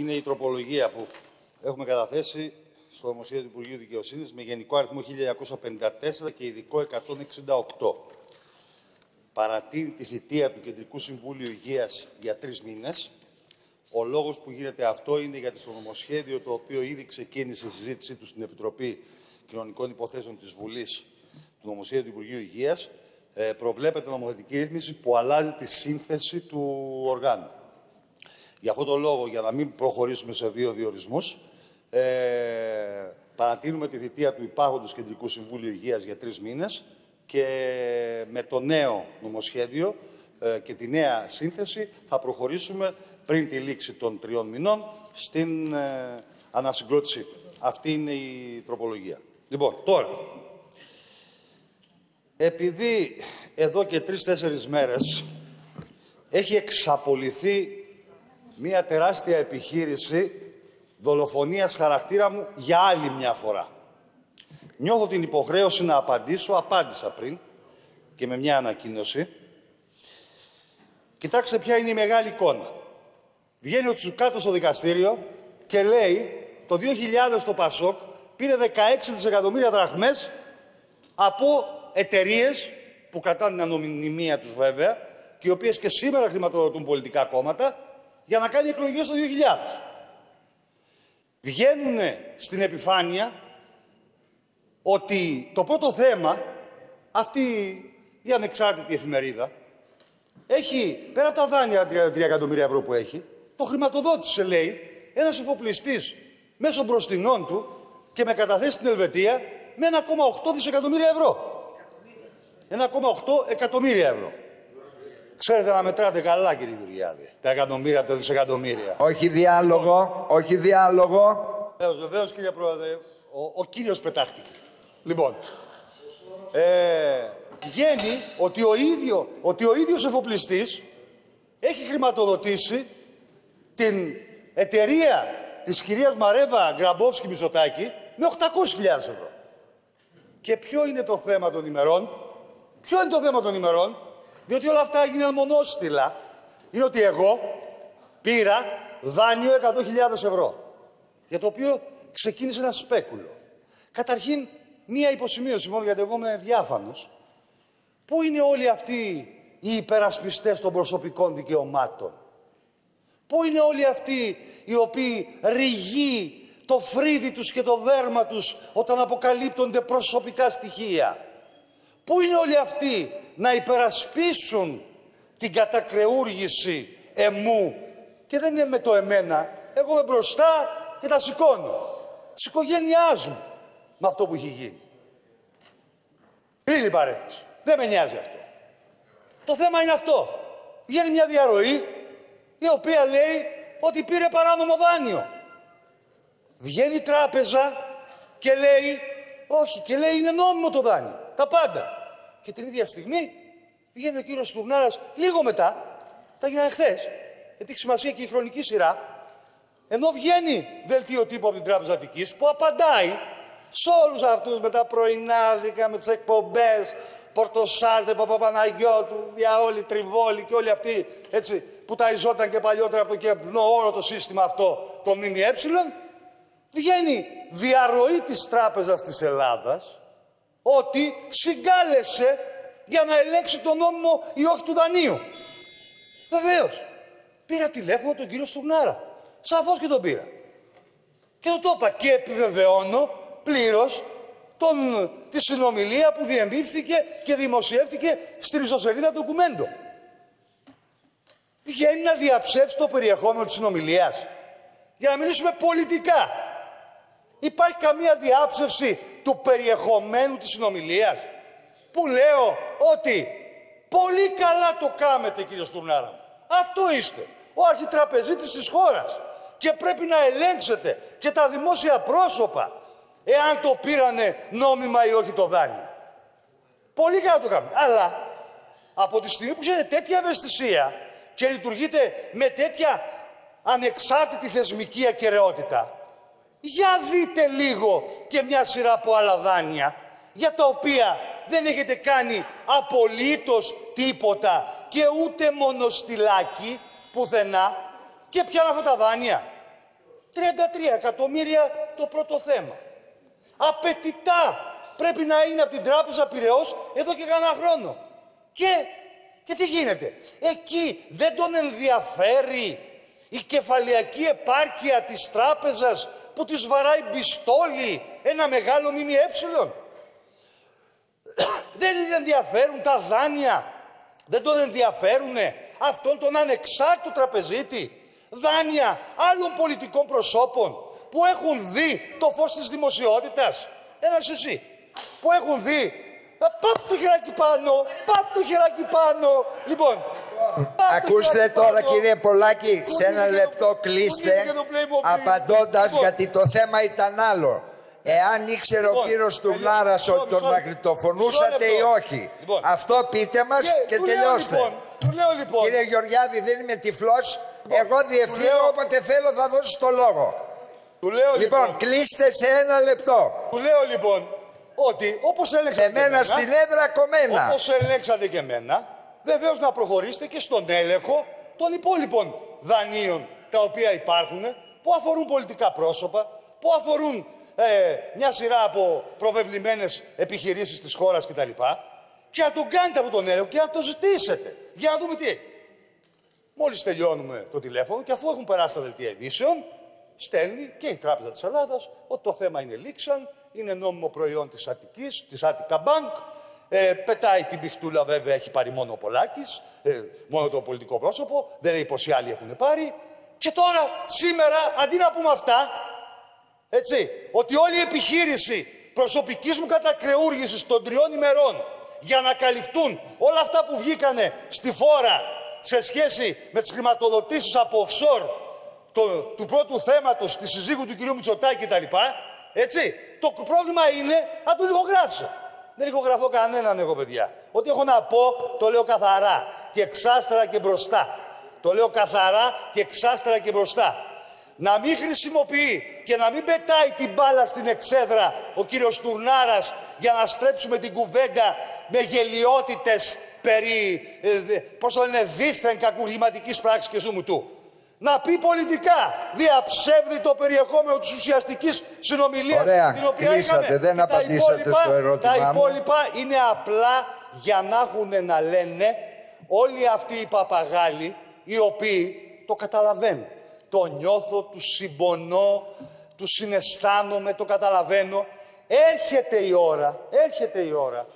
είναι η τροπολογία που έχουμε καταθέσει στο Νομοσχέδιο του Υπουργείου Δικαιοσύνης με γενικό αριθμό 1954 και ειδικό 168. Παρατείνει τη θητεία του Κεντρικού Συμβούλου Υγείας για τρεις μήνες. Ο λόγος που γίνεται αυτό είναι γιατί στο νομοσχέδιο το οποίο ήδη ξεκίνησε η συζήτησή του στην Επιτροπή Κοινωνικών Υποθέσεων της Βουλής του Νομοσχέδιου του Υπουργείου Υγείας ε, προβλέπεται νομοθετική ρύθμιση που αλλάζει τη σύνθεση του οργάνου. Για αυτόν τον λόγο, για να μην προχωρήσουμε σε δύο διορισμούς, ε, παρατείνουμε τη θητεία του υπάρχοντος Κεντρικού Συμβούλου Υγείας για τρεις μήνες και με το νέο νομοσχέδιο ε, και τη νέα σύνθεση θα προχωρήσουμε πριν τη λήξη των τριών μηνών στην ε, ανασυγκρότησή Αυτή είναι η τροπολογία. Λοιπόν, τώρα, επειδή εδώ και τρεις-τέσσερις μέρες έχει εξαπολυθεί μία τεράστια επιχείρηση δολοφονίας χαρακτήρα μου για άλλη μια φορά. Νιώθω την υποχρέωση να απαντήσω, απάντησα πριν και με μια ανακοίνωση. Κοιτάξτε ποια είναι η μεγάλη εικόνα. Βγαίνει ο Τσουκάτος στο δικαστήριο και λέει το 2000 το Πασόκ πήρε 16 δισεκατομμύρια δραχμές από εταιρείες που κρατάνε την ανωνυμία τους βέβαια και οι οποίες και σήμερα χρηματοδοτούν πολιτικά κόμματα για να κάνει εκλογές το 2000. Βγαίνουν στην επιφάνεια ότι το πρώτο θέμα, αυτή η ανεξάρτητη εφημερίδα, έχει, πέρα από τα δάνεια 33 εκατομμύρια ευρώ που έχει, το χρηματοδότησε, λέει, ένας εφοπλιστής μέσω μπροστινών του και με καταθέσει στην Ελβετία με 1,8 δισεκατομμύρια ευρώ. 1,8 εκατομμύρια ευρώ. Ξέρετε να μετράτε καλά, κύριε Γεωργιάδη. Τα εκατομμύρια, τα δισεκατομμύρια. Όχι διάλογο, όχι διάλογο. Βεβαίως, βεβαίως, κύριε Πρόεδρε. Ο, ο κύριος πετάχτηκε. Λοιπόν, ε, βγαίνει ότι ο, ίδιο, ότι ο ίδιος εφοπλιστής έχει χρηματοδοτήσει την εταιρεία της κυρίας Μαρέβα Γκραμπόφσκι Μητσοτάκη με 800.000 ευρώ. Και ποιο είναι το θέμα των ημερών; Ποιο είναι το θέμα των ημερών; Διότι όλα αυτά έγιναν μονόστιλα. Είναι ότι εγώ πήρα δάνειο 100.000 ευρώ. Για το οποίο ξεκίνησε ένα σπέκουλο. Καταρχήν, μία υποσημείωση μόνο γιατί εγώ είμαι διάφανος. Πού είναι όλοι αυτοί οι υπερασπιστές των προσωπικών δικαιωμάτων; Πού είναι όλοι αυτοί οι οποίοι ρηγεί το φρύδι τους και το δέρμα τους όταν αποκαλύπτονται προσωπικά στοιχεία; Πού είναι όλοι αυτοί να υπερασπίσουν την κατακρεούργηση εμού; Και δεν είναι με το εμένα. Εγώ είμαι μπροστά και τα σηκώνω. Της οικογένειάς μου με αυτό που έχει γίνει. Κλείνει η παρένθεση. Δεν με νοιάζει αυτό. Το θέμα είναι αυτό. Βγαίνει μια διαρροή η οποία λέει ότι πήρε παράνομο δάνειο. Βγαίνει η τράπεζα και λέει, όχι, και λέει είναι νόμιμο το δάνειο. Τα πάντα. Και την ίδια στιγμή βγαίνει ο κύριος Τουρνάρα λίγο μετά, τα γίνανε χθες, γιατί έχει σημασία και η χρονική σειρά, ενώ βγαίνει δελτίο τύπου από την Τράπεζα Αττικής που απαντάει σε όλους αυτούς με τα πρωινάδικα, με τις εκπομπές, Πορτοσάλτε, Παπαπαναγιώτου, Διαόλη, Τριβόλη και όλοι αυτοί έτσι, που τα ιζόταν και παλιότερα από το κεμπνό όλο το σύστημα αυτό το ΜΜΕ, βγαίνει διαρροή της Τράπεζας της Ελλάδας ότι συγκάλεσε για να ελέγξει τον νόμιμο ή όχι του δανείου. Βεβαίως. Πήρα τηλέφωνο τον κύριο Στουρνάρα. Σαφώς και τον πήρα. Και του το είπα και επιβεβαιώνω πλήρως τη συνομιλία που διεμπήφθηκε και δημοσιεύτηκε στη ριζοσελίδα του κουμέντο. Βγαίνει να διαψεύσει το περιεχόμενο της συνομιλίας. Για να μιλήσουμε πολιτικά. Υπάρχει καμία διάψευση του περιεχομένου της συνομιλίας. Που λέω ότι πολύ καλά το κάμετε κύριε Στουρνάρα. Αυτό είστε. Ο αρχιτραπεζίτης της χώρας. Και πρέπει να ελέγξετε και τα δημόσια πρόσωπα εάν το πήρανε νόμιμα ή όχι το δάνειο. Πολύ καλά το κάνετε. Αλλά από τη στιγμή που έχετε τέτοια ευαισθησία και λειτουργείτε με τέτοια ανεξάρτητη θεσμική ακαιρεότητα, για δείτε λίγο και μια σειρά από άλλα δάνεια για τα οποία δεν έχετε κάνει απολύτως τίποτα και ούτε μονοστιλάκι πουθενά και ποια αυτά τα δάνεια; 33 εκατομμύρια το πρώτο θέμα. Απαιτητά πρέπει να είναι από την τράπεζα Πυραιός εδώ και κανένα χρόνο. Και, και τι γίνεται; Εκεί δεν τον ενδιαφέρει η κεφαλιακή επάρκεια της τράπεζας που της βαράει μπιστόλι ένα μεγάλο ΜΜΕ. Δεν ενδιαφέρουν τα δάνεια. Δεν τον ενδιαφέρουν αυτόν τον ανεξάρτητο τραπεζίτη. Δάνεια άλλων πολιτικών προσώπων που έχουν δει το φως της δημοσιότητας. Ένας εσύ. Που έχουν δει. Πάπ το χεράκι πάνω. Πάπ το χεράκι πάνω. Λοιπόν, Ακούστε τώρα κύριε Πολάκη, σε ένα λεπτό κλείστε απαντώντας γιατί το θέμα ήταν άλλο. Εάν ήξερε ο Λοιπόν, κύριος τελειώ- Τουρνάρας μισό- ότι τον μισό- μαγνητοφωνούσατε μισό ή λεπτό. όχι. Λοιπόν. Αυτό πείτε μας και του λέω, τελειώστε. λοιπόν, του λέω λοιπόν. Κύριε Γεωργιάδη δεν είμαι τυφλός. Εγώ του διευθύνω λέω- όποτε θέλω θα δώσω το λόγο. Του λέω Λοιπόν, λοιπόν. κλείστε σε ένα λεπτό. Του λέω λοιπόν ότι όπως έλεξατε και Εμένα στην έδρα κομμένα. όπως ελέγξατε και εμένα, βεβαίως να προχωρήσετε και στον έλεγχο των υπόλοιπων δανείων τα οποία υπάρχουν, που αφορούν πολιτικά πρόσωπα, που αφορούν ε, μια σειρά από προβεβλημένες επιχειρήσεις της χώρας κτλ. Και να τον κάνετε αυτόν τον έλεγχο και να το ζητήσετε. Για να δούμε τι έχει. Μόλις τελειώνουμε το τηλέφωνο και αφού έχουν περάσει τα δελτία ειδήσεων, στέλνει και η Τράπεζα της Ελλάδας ότι το θέμα είναι λήξαν, είναι νόμιμο προϊόν της Αττικής, της Attica Bank, ε, πετάει την πιχτούλα βέβαια, έχει πάρει μόνο ο Πολάκης, ε, μόνο το πολιτικό πρόσωπο, δεν λέει πως οι άλλοι έχουν πάρει. Και τώρα, σήμερα, αντί να πούμε αυτά, έτσι, ότι όλη η επιχείρηση προσωπικής μου κατακρεούργησης των τριών ημερών για να καλυφθούν όλα αυτά που βγήκανε στη φόρα σε σχέση με τις χρηματοδοτήσεις από offshore το, του πρώτου θέματος της συζύγου του κυρίου Μητσοτάκη κτλ. Έτσι, το πρόβλημα είναι να το ηχογράφησε. Δεν ηχογραφώ κανέναν εγώ παιδιά. Ό,τι έχω να πω το λέω καθαρά και εξάστερα και μπροστά. Το λέω καθαρά και εξάστερα και μπροστά να μην χρησιμοποιεί και να μην πετάει την μπάλα στην εξέδρα ο κύριος Τουρνάρας για να στρέψουμε την κουβέντα με γελιότητες περί, ε, δε- πώς το λένε, δίθεν κακουργηματικής πράξης και ζούμου του. Να πει πολιτικά, διαψεύδει το περιεχόμενο της ουσιαστικής συνομιλίας Ωραία, την οποία κλείσατε, είχαμε. δεν Και τα απαντήσατε υπόλοιπα- στο ερώτημά Τα μου. υπόλοιπα είναι απλά για να έχουν να λένε όλοι αυτοί οι παπαγάλοι οι οποίοι το καταλαβαίνουν. Το νιώθω, τους συμπονώ, τους συναισθάνομαι, το καταλαβαίνω. Έρχεται η ώρα, έρχεται η ώρα.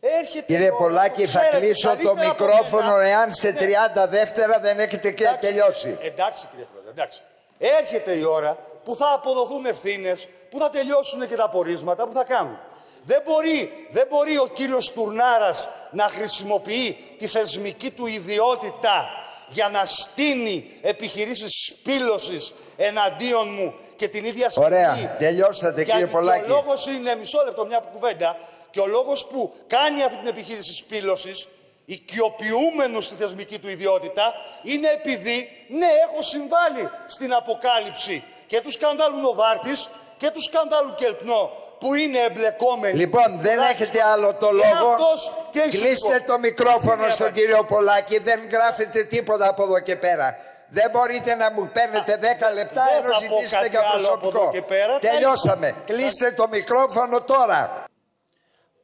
Έρχεται η Κύριε ώρα Πολάκη, που θα ξέρετε κλείσω το καλύτερα από μικρόφωνο μένα. εάν σε Ναι. 30 δεύτερα δεν έχετε και Εντάξει, τελειώσει. Εντάξει κύριε Πρόεδρε, εντάξει. Έρχεται η ώρα που θα αποδοθούν ευθύνες, που θα τελειώσουν και τα πορίσματα που θα κάνουν. Δεν μπορεί, δεν μπορεί ο κύριος Τουρνάρας να χρησιμοποιεί τη θεσμική του ιδιότητα για να στείνει επιχειρήσεις σπήλωσης εναντίον μου και την ίδια στιγμή. Ωραία, τελειώσατε, Γιατί κύριε Πολάκη. Και ο λόγος είναι, μισό λεπτό, μια κουβέντα, και ο λόγος που κάνει αυτή την επιχείρηση σπήλωσης, οικειοποιούμενος στη θεσμική του ιδιότητα, είναι επειδή, ναι, έχω συμβάλει στην αποκάλυψη και του σκανδάλου Νοβάρτης και του σκανδάλου Κελπνό, που είναι εμπλεκόμενοι. Λοιπόν, δεν Τουλάχιστον έχετε άλλο το και λόγο. αυτός και η Κλείστε Σουκο. το μικρόφωνο Είναι στον απαντή. κύριο Πολάκη. Δεν γράφετε τίποτα από εδώ και πέρα. Δεν μπορείτε να μου παίρνετε 10 λεπτά δεν ενώ θα πω ζητήσετε κάτι για άλλο από προσωπικό. εδώ και πέρα. Θα Τελειώσαμε. είναι- Κλείστε το μικρόφωνο τώρα.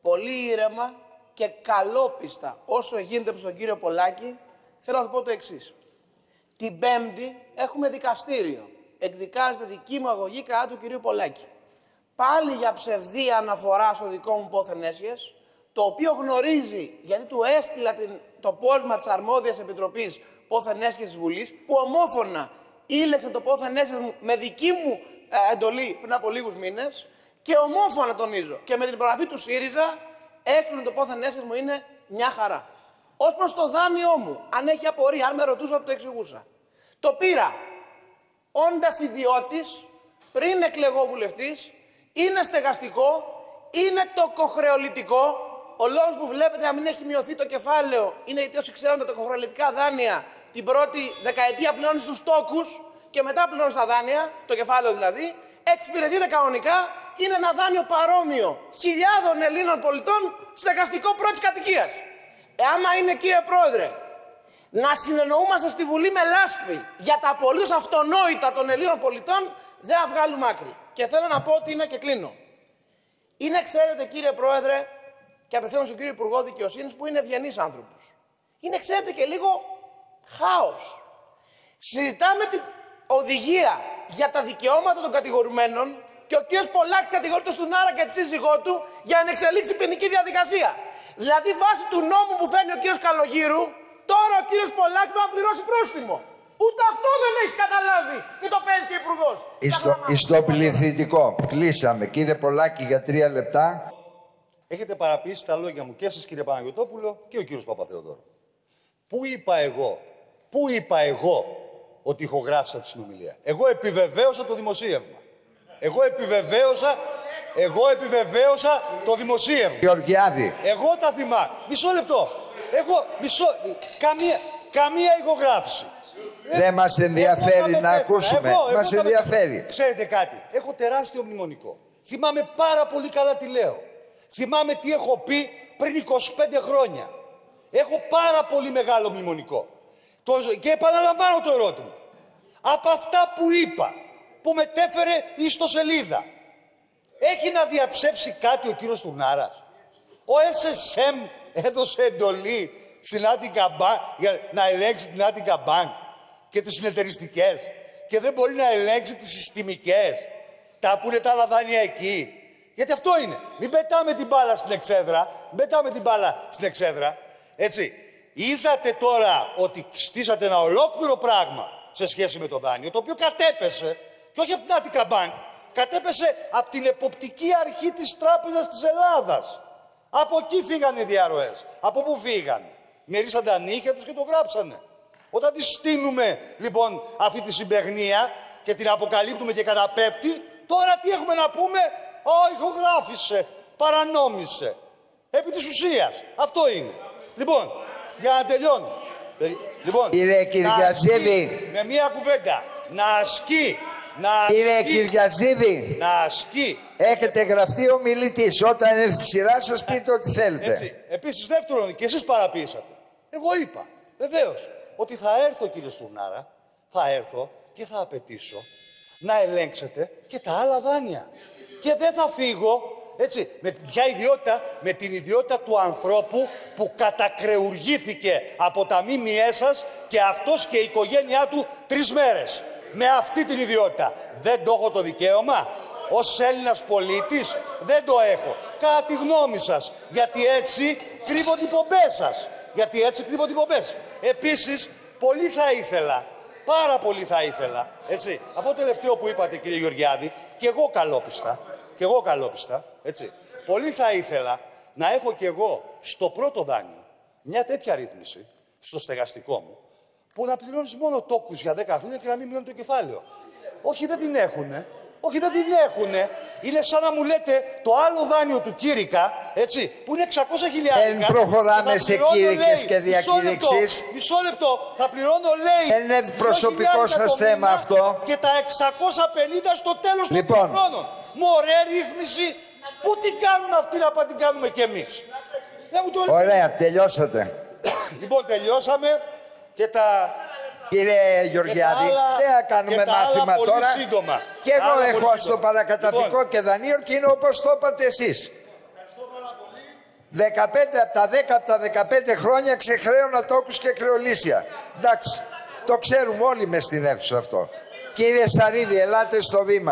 Πολύ ήρεμα και καλόπιστα όσο γίνεται προς τον κύριο Πολάκη, θέλω να του πω το εξής. Την Πέμπτη έχουμε δικαστήριο. Εκδικάζεται δική μου αγωγή κατά του κυρίου Πολάκη. Πάλι για ψευδή αναφορά στο δικό μου πόθεν έσχες, το οποίο γνωρίζει γιατί του έστειλα την, το πόσμα της αρμόδιας επιτροπής πόθεν έσχες της Βουλής, που ομόφωνα ήλεξε το πόθεν έσχες μου με δική μου ε, εντολή πριν από λίγους μήνες και ομόφωνα τονίζω και με την υπογραφή του ΣΥΡΙΖΑ έκλεινε το πόθεν έσχες μου είναι μια χαρά. Ω προς το δάνειό μου, αν έχει απορία, αν με ρωτούσα, θα το εξηγούσα. Το πήρα όντας ιδιώτης, πριν εκλεγώ βουλευτής, είναι στεγαστικό, είναι τοκοχρεωλητικό. Ο λόγος που βλέπετε να μην έχει μειωθεί το κεφάλαιο είναι γιατί όσοι ξέρουν τα τοκοχρεωλητικά δάνεια την πρώτη δεκαετία πληρώνει στους τόκους και μετά πληρώνει τα δάνεια, το κεφάλαιο δηλαδή, εξυπηρετείται κανονικά, είναι ένα δάνειο παρόμοιο χιλιάδων Ελλήνων πολιτών στεγαστικό πρώτης κατοικίας. Ε, άμα είναι κύριε Πρόεδρε, να συνεννοούμαστε στη Βουλή με λάσπη για τα απολύτως αυτονόητα των Ελλήνων πολιτών, δεν θα βγάλουμε άκρη. Και θέλω να πω ότι είναι και κλείνω. Είναι, ξέρετε, κύριε Πρόεδρε, και απευθύνω στον κύριο Υπουργό Δικαιοσύνης, που είναι ευγενή άνθρωπος. Είναι, ξέρετε, και λίγο χάος. Συζητάμε την οδηγία για τα δικαιώματα των κατηγορουμένων και ο κ. Πολάκης κατηγορείται στον Άρα και τη σύζυγό του για να εξελίξει ποινική διαδικασία. Δηλαδή, βάσει του νόμου που φέρνει ο κ. Καλογύρου, τώρα ο κ. Πολάκης θα πληρώσει πρόστιμο. Ούτε αυτό δεν έχεις καταλάβει και το παίζεις και ο υπουργό. Στο πληθυντικό. Κλείσαμε. Κύριε Πολάκη, για τρία λεπτά. Έχετε παραποιήσει τα λόγια μου και εσείς κύριε Παναγιωτόπουλο και ο κύριος Παπαθεοδόρο. Πού είπα εγώ, πού είπα εγώ ότι ηχογράφησα τη συνομιλία; Εγώ επιβεβαίωσα το δημοσίευμα. Εγώ επιβεβαίωσα, εγώ επιβεβαίωσα το δημοσίευμα. Γεωργιάδη. Εγώ τα θυμάμαι. Μισό λεπτό. Εγώ, μισό, καμία, καμία ηχογράφηση. Δεν μας ενδιαφέρει να ακούσουμε. Εγώ, μας ενδιαφέρει. Ξέρετε κάτι, έχω τεράστιο μνημονικό. Θυμάμαι πάρα πολύ καλά τι λέω. Θυμάμαι τι έχω πει πριν 25 χρόνια. Έχω πάρα πολύ μεγάλο μνημονικό. Το, και επαναλαμβάνω το ερώτημα. Από αυτά που είπα, που μετέφερε η ιστοσελίδα, έχει να διαψεύσει κάτι ο κύριος Τουνάρας; Ο SSM έδωσε εντολή στην Άτικα για να ελέγξει την Άτικα Bank και τις συνεταιριστικές και δεν μπορεί να ελέγξει τις συστημικές. Τα που είναι τα λαδάνια εκεί. Γιατί αυτό είναι. Μην πετάμε την μπάλα στην εξέδρα. Μην πετάμε την μπάλα στην εξέδρα. Έτσι. Είδατε τώρα ότι στήσατε ένα ολόκληρο πράγμα σε σχέση με το δάνειο, το οποίο κατέπεσε, και όχι από την Άτικα Bank, κατέπεσε από την εποπτική αρχή της Τράπεζας της Ελλάδας. Από εκεί φύγανε οι διαρροές. Από πού φύγανε. Μυρίσαν τα νύχια τους και το γράψανε. Όταν τη στείλουμε λοιπόν αυτή τη συμπεγνία και την αποκαλύπτουμε και καταπέπτει, τώρα τι έχουμε να πούμε, Ω, ηχογράφησε, παρανόμησε. Επί της ουσίας. Αυτό είναι. Λοιπόν, για να τελειώνω. Ε, λοιπόν, Κύριε Κυριαζίδη. Με μία κουβέντα. Να ασκεί. Να Κύριε Κυριαζίδη. Να ασκεί. Έχετε γραφτεί ο μιλητής. Όταν έρθει η σειρά σας πείτε ό,τι θέλετε. Έτσι. Επίσης δεύτερον, και εσείς παραποιήσατε. Εγώ είπα, βεβαίως, ότι θα έρθω κύριε Στουρνάρα, θα έρθω και θα απαιτήσω να ελέγξετε και τα άλλα δάνεια και δεν θα φύγω, έτσι, με ποια ιδιότητα, με την ιδιότητα του ανθρώπου που κατακρεουργήθηκε από τα μήμιέ σας και αυτός και η οικογένειά του τρεις μέρες. Με αυτή την ιδιότητα. Δεν το έχω το δικαίωμα. Ως Έλληνας πολίτης δεν το έχω. Κατά τη γνώμη σας. Γιατί έτσι κρύβω την πομπέ σας. Γιατί έτσι κρύβω την πομπέ Επίσης, πολύ θα ήθελα Πάρα πολύ θα ήθελα, έτσι. Αυτό το τελευταίο που είπατε, κύριε Γεωργιάδη, και εγώ καλόπιστα, και εγώ καλόπιστα, έτσι. Πολύ θα ήθελα να έχω κι εγώ στο πρώτο δάνειο μια τέτοια ρύθμιση στο στεγαστικό μου που να πληρώνεις μόνο τόκους για 10 χρόνια και να μην μειώνει το κεφάλαιο. Όχι, δεν την έχουνε. Όχι, δεν την έχουνε. Είναι σαν να μου λέτε το άλλο δάνειο του Κύρικα, έτσι, που είναι 600 χιλιάδες. Δεν προχωράμε σε κήρυκες και διακήρυξεις. Μισό λεπτό, θα πληρώνω, λέει. Δεν είναι προσωπικό σας θέμα αυτό. Και τα 650 στο τέλος λοιπόν. των χρόνων. Μωρέ ρύθμιση, πού την κάνουν αυτοί να την κάνουμε κι εμείς; Ωραία, τελειώσατε. λοιπόν, τελειώσαμε και τα... Κύριε Γεωργιάδη, δεν θα κάνουμε μάθημα τώρα. Σύντομα. Και εγώ έχω στο παρακαταθικό λοιπόν. και δανείο και είναι όπως το είπατε εσείς. 15 από τα 10 από τα 15 χρόνια ξεχρέωνα τόκους και κρεολύσια. Εντάξει, το ξέρουμε όλοι μες στην αίθουσα αυτό. Κύριε Σαρίδη, ελάτε στο βήμα.